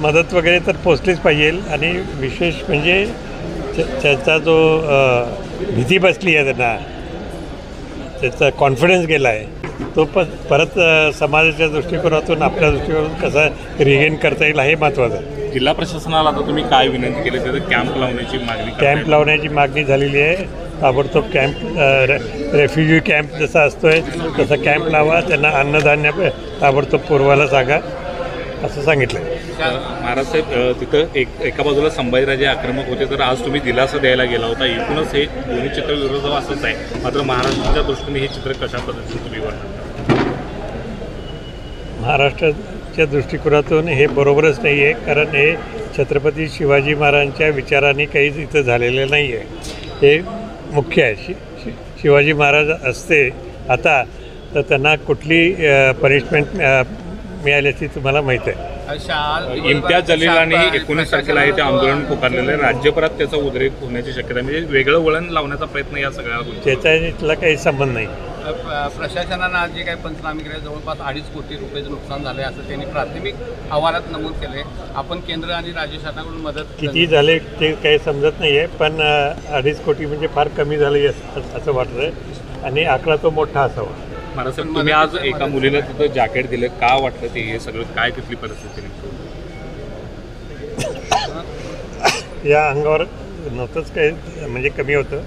मदत वगैरे तर पोचलीच पाहिजे आणि विशेष म्हणजे त्या- त्याचा जो भीती बसली आहे त्यांना त्याचा कॉन्फिडन्स गेला आहे तो पण परत समाजाच्या दृष्टिकोनातून आपल्या दृष्टिकोनातून कसा रिगेन करता येईल हे महत्त्वाचं आहे. जिल्हा प्रशासनाला आता तुम्ही काय विनंती केली? त्याचं कॅम्प लावण्याची मागणी. कॅम्प लावण्याची मागणी झालेली आहे. ताबडतोब कॅम्प रे रेफ्युजी कॅम्प जसा असतोय तसा कॅम्प लावा. त्यांना अन्नधान्य प- ताबडतोब पुरवायला सांगा. असं सांगितलं महाराज साहेब तिथं एक एका बाजूला संभाजीराजे आक्रमक होते तर आज तुम्ही दिलासा द्यायला गेला होता. एकूणच हे दोन्ही चित्र विरोधाभासच आहे. मात्र महाराष्ट्राच्या दृष्टीने हे चित्र कशा पद्धतीने तुम्ही वर्णन महाराष्ट्राच्या दृष्टिकोनातून हे बरोबरच नाही आहे कारण हे छत्रपती शिवाजी महाराजांच्या विचाराने काहीच इथं झालेलं नाही आहे हे मुख्य आहे. शि शि शिवाजी महाराज असते आता तर त्यांना कुठली पनिशमेंट मिळाली असती तुम्हाला माहीत आहे. इम्तियाज जलीलांनी एकोणीस तारखेला हे ते आंदोलन पुकारलेलं आहे. राज्यभरात त्याचा उद्रेक होण्याची शक्यता आहे. म्हणजे वेगळं वळण लावण्याचा प्रयत्न या सगळ्या गोष्टी. त्याचा इथला काही संबंध नाही. प्रशासनानं आज जे काही पंचनामे केले जवळपास अडीच कोटी रुपयाचं नुकसान झालं आहे असं त्यांनी प्राथमिक अहवालात नमूद केलं आहे आपण केंद्र आणि राज्य शासनाकडून मदत किती झाले ते काही समजत नाही आहे पण अडीच कोटी म्हणजे फार कमी झाले असं वाटतं आणि आकडा तो मोठा असावा. महाराज साहेब तुम्ही आज एका मुलीला तिथं जॅकेट दिलं का वाटलं ते हे सगळं काय तिथली परिस्थिती? या अंगावर नव्हतंच काही म्हणजे कमी होतं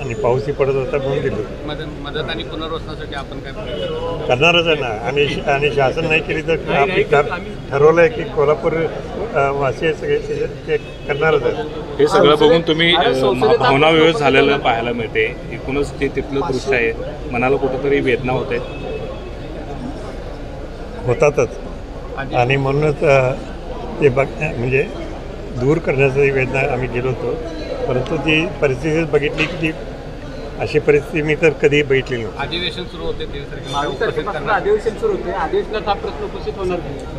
आणि पाऊसही पडत होता म्हणून दिलं. मदत मदत आणि पुनर्वसनासाठी आपण काय प्रयत्न? करणारच आहे ना. आणि आणि शासन नाही केली तर आपली ठर- ठरवलं आहे की कोल्हापूर अ, वासी आहे सगळे ते करणारच आहे. हे सगळं बघून तुम्ही भावना व्यवस्थ झालेलं पाहायला मिळते. एकूणच ते तिथलं दृश्य आहे. मनाला कुठंतरी वेदना होत. आहेत होतातच. आणि म्हणूनच अ, ते बघ म्हणजे दूर करण्याची वेदना आम्ही गेलो होतो. परंतु ती परिस्थिती बघितली की ती अशी परिस्थिती मी तर कधी बघितलेली नव्हती. अधिवेशन सुरू होते अधिवेशन सुरू होते. अधिवेशनात हा प्रश्न उपस्थित होणार नाही.